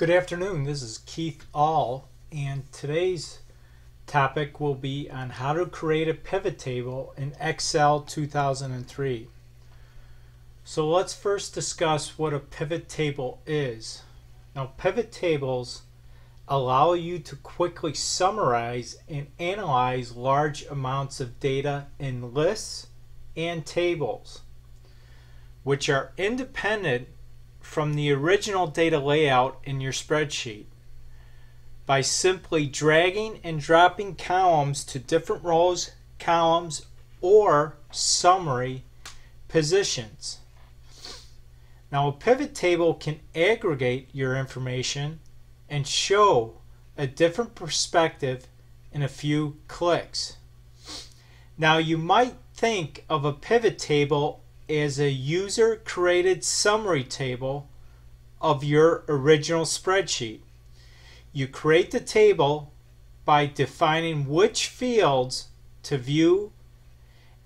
Good afternoon. This is Keith Aul, and today's topic will be on how to create a pivot table in Excel 2003. So let's first discuss what a pivot table is. Now, pivot tables allow you to quickly summarize and analyze large amounts of data in lists and tables, which are independent from the original data layout in your spreadsheet by simply dragging and dropping columns to different rows, columns, or summary positions. Now a pivot table can aggregate your information and show a different perspective in a few clicks. Now you might think of a pivot table is a user created summary table of your original spreadsheet. You create the table by defining which fields to view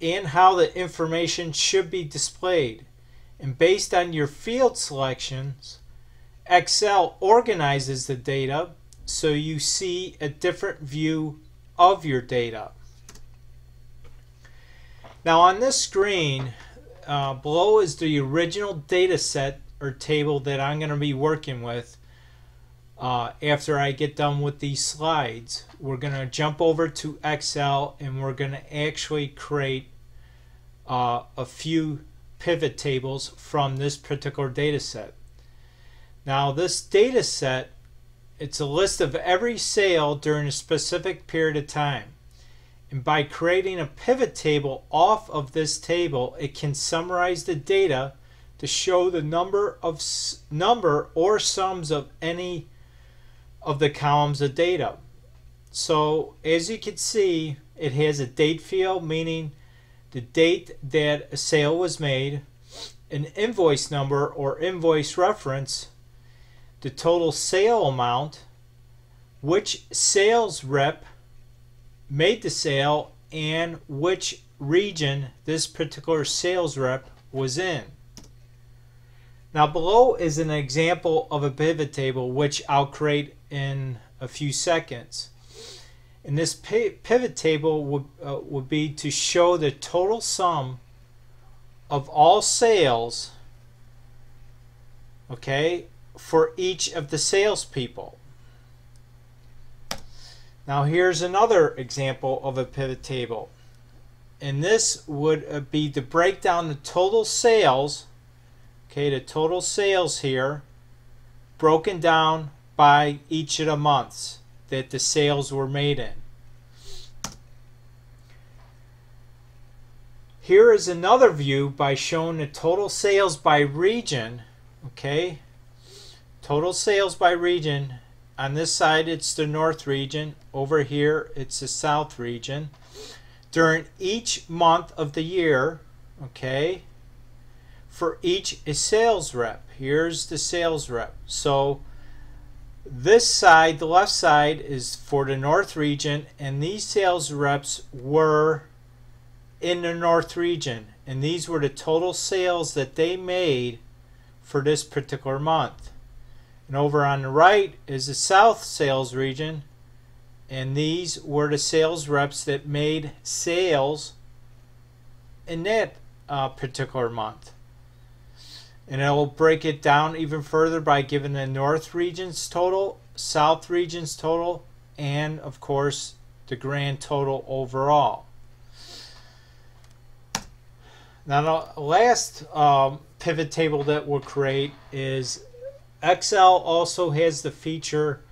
and how the information should be displayed. And based on your field selections, Excel organizes the data so you see a different view of your data. Now on this screen, uh, below is the original data set or table that I'm going to be working with uh, after I get done with these slides. We're going to jump over to Excel and we're going to actually create uh, a few pivot tables from this particular data set. Now this data set, it's a list of every sale during a specific period of time. And by creating a pivot table off of this table, it can summarize the data to show the number of number or sums of any of the columns of data. So as you can see, it has a date field, meaning the date that a sale was made, an invoice number or invoice reference, the total sale amount, which sales rep made the sale and which region this particular sales rep was in. Now below is an example of a pivot table which I'll create in a few seconds. And this pivot table would, uh, would be to show the total sum of all sales okay, for each of the salespeople. Now here's another example of a pivot table. And this would uh, be to break down the total sales, okay, the total sales here, broken down by each of the months that the sales were made in. Here is another view by showing the total sales by region, okay, total sales by region on this side it's the north region. Over here it's the south region. During each month of the year okay for each a sales rep here's the sales rep. So this side the left side is for the north region and these sales reps were in the north region and these were the total sales that they made for this particular month and over on the right is the South sales region. And these were the sales reps that made sales in that uh, particular month. And I will break it down even further by giving the North region's total, South region's total, and of course the grand total overall. Now the last um, pivot table that we'll create is Excel also has the feature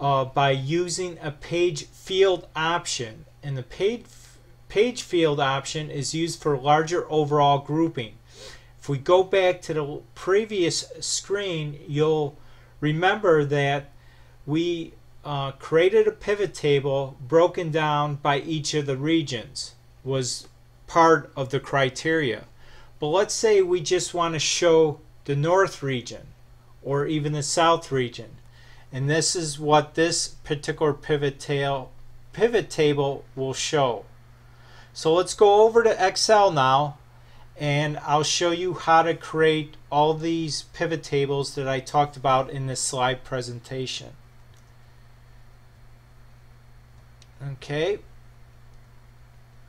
uh, by using a page field option. And the page, page field option is used for larger overall grouping. If we go back to the previous screen, you'll remember that we uh, created a pivot table broken down by each of the regions was part of the criteria. But let's say we just want to show the north region or even the south region. And this is what this particular pivot, tail, pivot table will show. So let's go over to Excel now and I'll show you how to create all these pivot tables that I talked about in this slide presentation. Okay,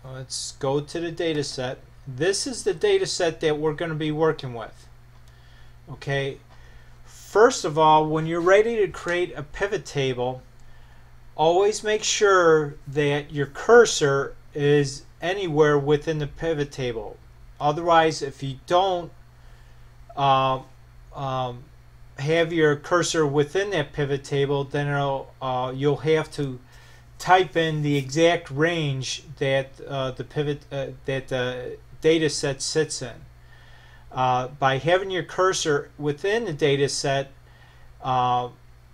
let's go to the data set. This is the data set that we're going to be working with. Okay, first of all, when you're ready to create a pivot table, always make sure that your cursor is anywhere within the pivot table. Otherwise, if you don't uh, um, have your cursor within that pivot table, then uh, you'll have to type in the exact range that uh, the pivot uh, that the data set sits in. Uh, by having your cursor within the data set, uh,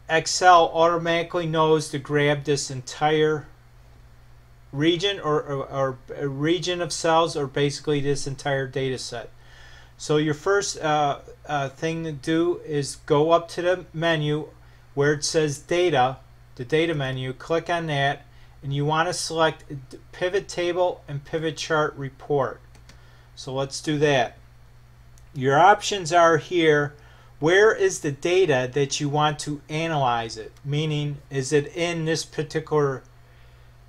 Excel automatically knows to grab this entire region or, or, or, region of cells or basically this entire data set. So your first uh, uh, thing to do is go up to the menu where it says data, the data menu, click on that and you want to select pivot table and pivot chart report. So let's do that. Your options are here. Where is the data that you want to analyze it? Meaning, is it in this particular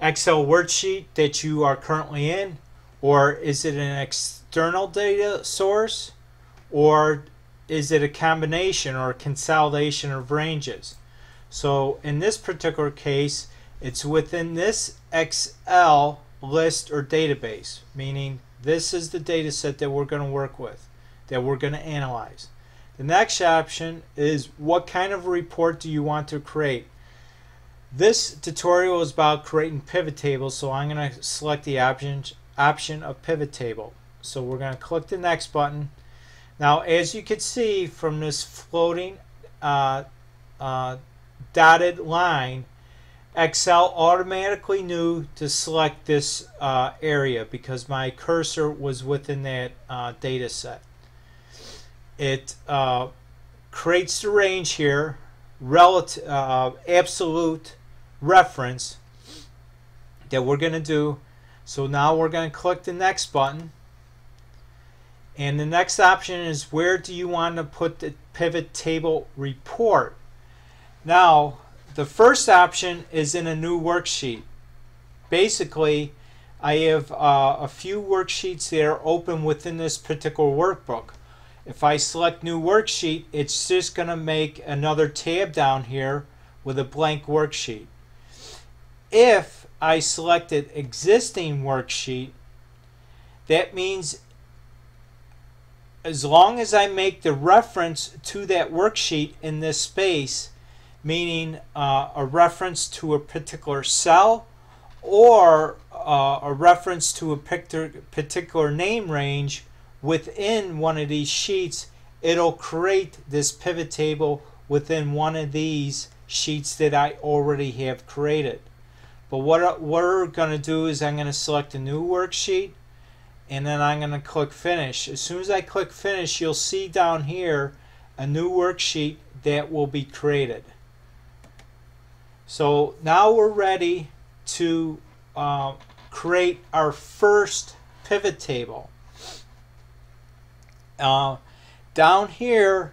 Excel worksheet that you are currently in? Or is it an external data source? Or is it a combination or a consolidation of ranges? So in this particular case, it's within this Excel list or database, meaning this is the data set that we're going to work with, that we're going to analyze. The next option is what kind of report do you want to create? This tutorial is about creating pivot tables, so I'm going to select the option, option of pivot table. So we're going to click the next button. Now, as you can see from this floating uh, uh, dotted line, Excel automatically knew to select this uh, area because my cursor was within that uh, data set. It uh, creates the range here, relative, uh, absolute reference that we're going to do. So now we're going to click the next button. And the next option is where do you want to put the pivot table report. Now, the first option is in a new worksheet. Basically, I have uh, a few worksheets that are open within this particular workbook. If I select new worksheet, it's just going to make another tab down here with a blank worksheet. If I selected existing worksheet, that means as long as I make the reference to that worksheet in this space, meaning uh, a reference to a particular cell or uh, a reference to a particular name range within one of these sheets, it'll create this pivot table within one of these sheets that I already have created. But what, what we're going to do is I'm going to select a new worksheet and then I'm going to click finish. As soon as I click finish, you'll see down here a new worksheet that will be created. So now we're ready to uh, create our first pivot table. Uh, down here,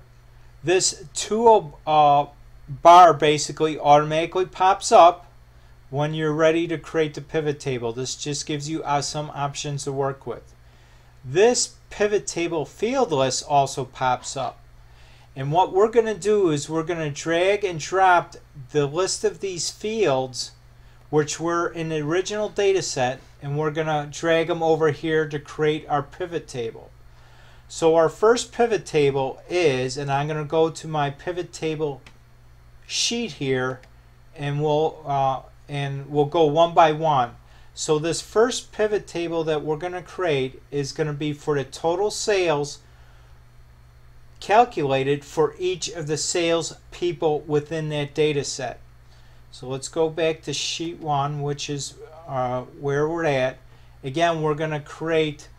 this tool uh, bar basically automatically pops up when you're ready to create the pivot table. This just gives you uh, some options to work with. This pivot table field list also pops up. And what we're going to do is we're going to drag and drop the list of these fields which were in the original data set and we're going to drag them over here to create our pivot table. So our first pivot table is, and I'm going to go to my pivot table sheet here and we'll uh, and we'll go one by one. So this first pivot table that we're going to create is going to be for the total sales calculated for each of the sales people within that data set. So let's go back to sheet one, which is uh, where we're at. Again, we're going to create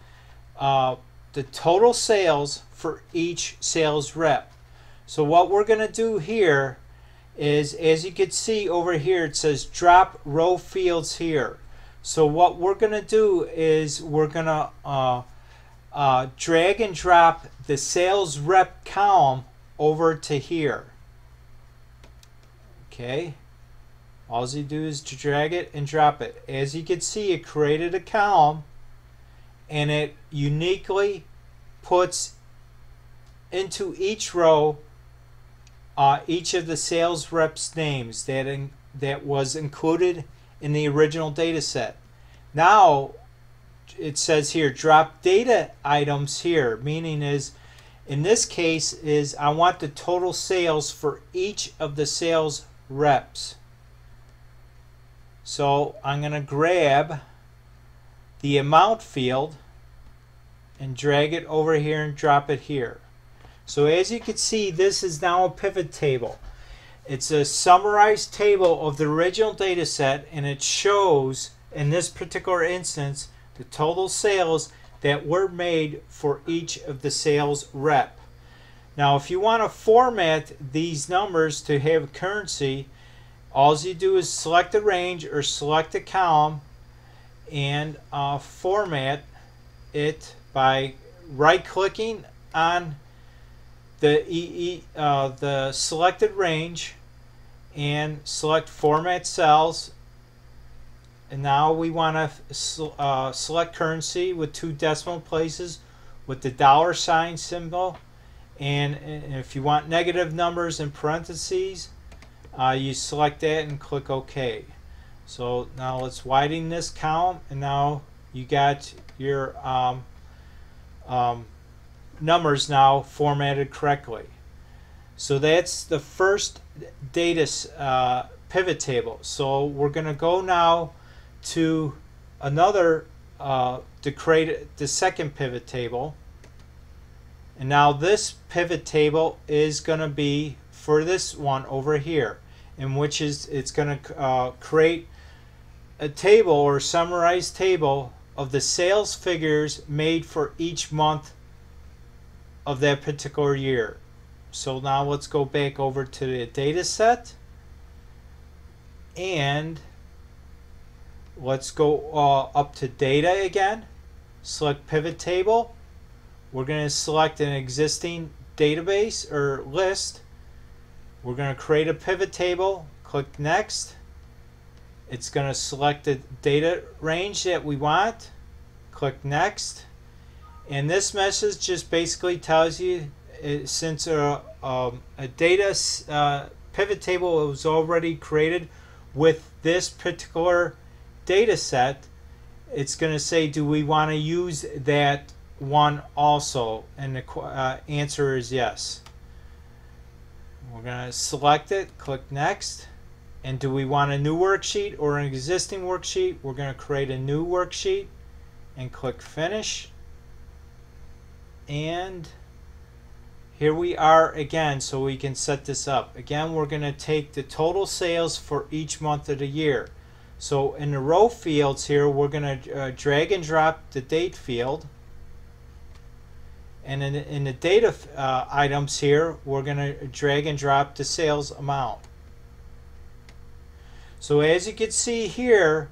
uh, the total sales for each sales rep. So what we're going to do here is as you can see over here it says drop row fields here so what we're gonna do is we're gonna uh, uh, drag and drop the sales rep column over to here. Okay. All you do is to drag it and drop it. As you can see, it created a column and it uniquely puts into each row uh, each of the sales reps names that in, that was included in the original data set. Now it says here drop data items here meaning is in this case is I want the total sales for each of the sales reps. So I'm going to grab the amount field and drag it over here and drop it here. So as you can see, this is now a pivot table. It's a summarized table of the original data set and it shows, in this particular instance, the total sales that were made for each of the sales rep. Now if you want to format these numbers to have currency, all you do is select the range or select a column and uh, format it by right clicking on the EE, uh, the selected range and select format cells. And now we want to uh, select currency with two decimal places with the dollar sign symbol. And, if you want negative numbers in parentheses uh, you select that and click OK so now let's widen this column and now you got your um, um, numbers now formatted correctly. So that's the first data uh, pivot table. So we're going to go now to another uh, to create the second pivot table. And now this pivot table is going to be for this one over here, in which is it's going to uh, create a table or summarized table of the sales figures made for each month of that particular year. So now let's go back over to the data set and let's go uh, up to data again. Select pivot table. We're going to select an existing database or list. We're going to create a pivot table. Click next. It's going to select the data range that we want. Click next and this message just basically tells you uh, since a, um, a data uh, pivot table was already created with this particular data set, it's going to say, do we want to use that one also? And the uh, answer is yes. We're going to select it, click next. And do we want a new worksheet or an existing worksheet? We're going to create a new worksheet and click finish. And here we are again so we can set this up. Again we're going to take the total sales for each month of the year. So in the row fields here we're going to uh, drag and drop the date field. And in, in the data uh, items here we're going to drag and drop the sales amount so as you can see here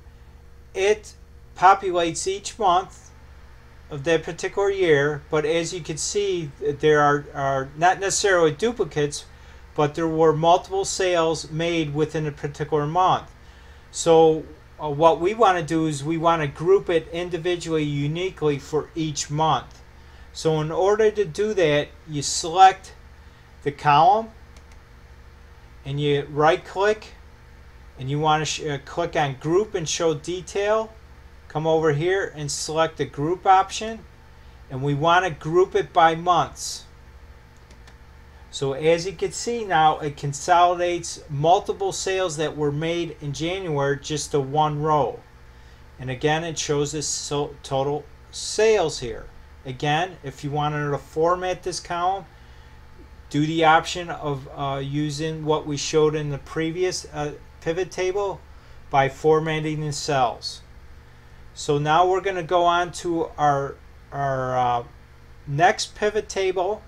it populates each month of that particular year, but as you can see, there are, are not necessarily duplicates, but there were multiple sales made within a particular month. So uh, what we want to do is we want to group it individually, uniquely for each month. So in order to do that, you select the column and you right click and you want to uh, click on group and show detail come over here and select the group option and we want to group it by months. So as you can see now, it consolidates multiple sales that were made in January just to one row. And again, it shows this total sales here. Again, if you wanted to format this column, do the option of uh, using what we showed in the previous uh, pivot table by formatting the cells. So now we're going to go on to our, our uh, next pivot table